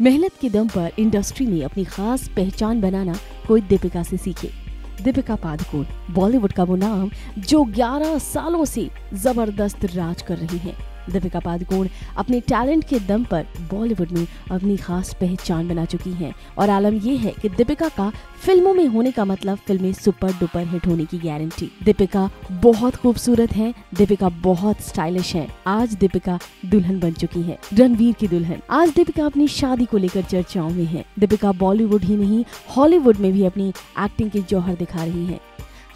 मेहनत के दम पर इंडस्ट्री में अपनी खास पहचान बनाना कोई दीपिका से सीखे। दीपिका पादुकोण, बॉलीवुड का वो नाम जो 11 सालों से ज़बरदस्त राज कर रही हैं। दीपिका पादुकोण अपने टैलेंट के दम पर बॉलीवुड में अपनी खास पहचान बना चुकी हैं। और आलम ये है कि दीपिका का फ़िल्मों में होने का मतलब फ़िल्में सुपर डुपर हिट होने की गारंटी दीपिका बहुत खूबसूरत है, दीपिका बहुत स्टाइलिश है। आज दीपिका दुल्हन बन चुकी है, रणवीर की दुल्हन। आज दीपिका अपनी शादी को लेकर चर्चाओं में है। दीपिका बॉलीवुड ही नहीं, हॉलीवुड में भी अपनी एक्टिंग के जौहर दिखा रही है।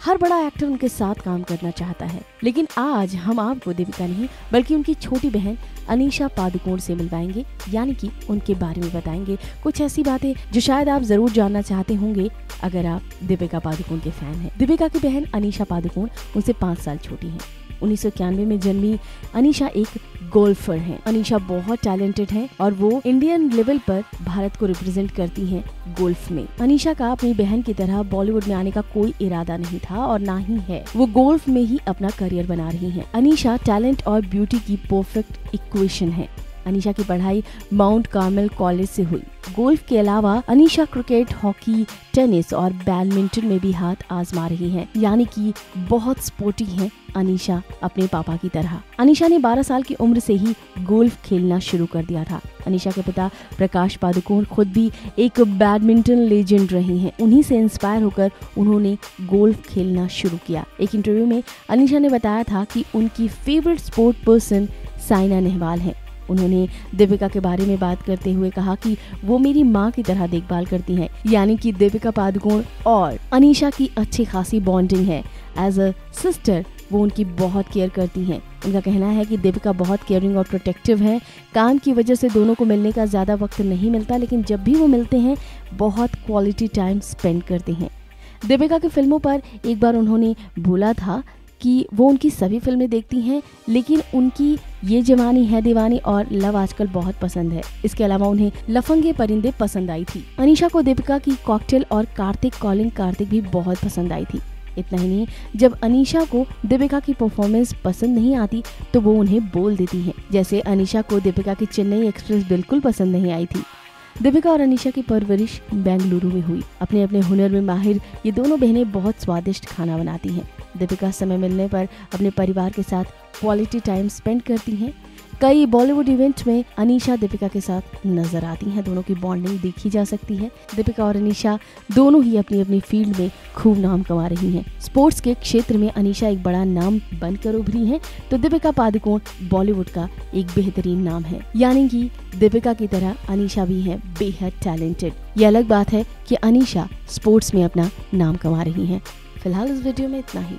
हर बड़ा एक्टर उनके साथ काम करना चाहता है लेकिन आज हम आपको दीपिका नहीं, बल्कि उनकी छोटी बहन अनीशा पादुकोण से मिलवाएँगे, यानी कि उनके बारे में बताएँगे कुछ ऐसी बातें जो शायद आप ज़रूर जानना चाहते होंगे, अगर आप दीपिका पादुकोण के फ़ैन हैं। दीपिका की बहन अनीशा पादुकोण उनसे पाँच साल छोटी हैं। उन्नीस सौ इक्यानवे में जन्मी अनीशा एक गोल्फर हैं। अनीशा बहुत टैलेंटेड हैं और वो इंडियन लेवल पर भारत को रिप्रेजेंट करती हैं गोल्फ में अनीशा का अपनी बहन की तरह बॉलीवुड में आने का कोई इरादा नहीं था और ना ही है वो गोल्फ में ही अपना करियर बना रही हैं। अनिशा टैलेंट और ब्यूटी की परफेक्ट इक्वेशन है अनीशा की पढ़ाई माउंट कार्मेल कॉलेज से हुई। गोल्फ के अलावा अनीशा क्रिकेट, हॉकी, टेनिस और बैडमिंटन में भी हाथ आजमा रही हैं। यानी कि बहुत स्पोर्टी हैं अनीशा अपने पापा की तरह। अनीशा ने 12 साल की उम्र से ही गोल्फ खेलना शुरू कर दिया था। अनीशा के पिता प्रकाश पादुकोण खुद भी एक बैडमिंटन लेजेंड रहे हैं। उन्हीं से इंस्पायर होकर उन्होंने गोल्फ खेलना शुरू किया। एक इंटरव्यू में अनीशा ने बताया था कि उनकी favourite sport person Saina Nehwal है। उन्होंने दीपिका के बारे में बात करते हुए कहा कि वो मेरी माँ की तरह देखभाल करती हैं, यानी कि दीपिका पादुकोण और अनीशा की अच्छी खासी बॉन्डिंग है। एज अ सिस्टर वो उनकी बहुत केयर करती हैं। उनका कहना है कि दीपिका बहुत केयरिंग और प्रोटेक्टिव है। काम की वजह से दोनों को मिलने का ज़्यादा वक्त नहीं मिलता, लेकिन जब भी वो मिलते हैं, बहुत क्वालिटी टाइम स्पेंड करते हैं। दीपिका की फ़िल्मों पर एक बार उन्होंने बोला था कि वो उनकी सभी फ़िल्में देखती हैं, लेकिन उनकी ये जवानी है दीवानी और लव आजकल बहुत पसंद है। इसके अलावा उन्हें लफंगे परिंदे पसंद आई थी। अनिशा को दीपिका की कॉकटेल और कार्तिक कॉलिंग कार्तिक भी बहुत पसंद आई थी। इतना ही नहीं, जब अनिशा को दीपिका की परफॉर्मेंस पसंद नहीं आती तो वो उन्हें बोल देती हैं। जैसे अनिशा को दीपिका की चेन्नई एक्सप्रेस बिल्कुल पसंद नहीं आई थी। दीपिका और अनिशा की परवरिश बेंगलुरु में हुई। अपने अपने हुनर में माहिर ये दोनों बहनें बहुत स्वादिष्ट खाना बनाती हैं। दीपिका समय मिलने पर अपने परिवार के साथ क्वालिटी टाइम स्पेंड करती हैं। कई बॉलीवुड इवेंट में अनीशा दीपिका के साथ नज़र आती हैं। दोनों की बॉन्डिंग देखी जा सकती है। दीपिका और अनीशा दोनों ही अपनी अपनी फ़ील्ड में खूब नाम कमा रही हैं। स्पोर्ट्स के क्षेत्र में अनीशा एक बड़ा नाम बनकर उभरी हैं। तो दीपिका पादुकोण बॉलीवुड का एक बेहतरीन नाम है। यानी कि दीपिका की तरह अनीशा भी है बेहद टैलेंटेड ये अलग बात है कि अनीशा स्पोर्ट्स में अपना नाम कमा रही हैं। फ़िलहाल इस वीडियो में इतना ही।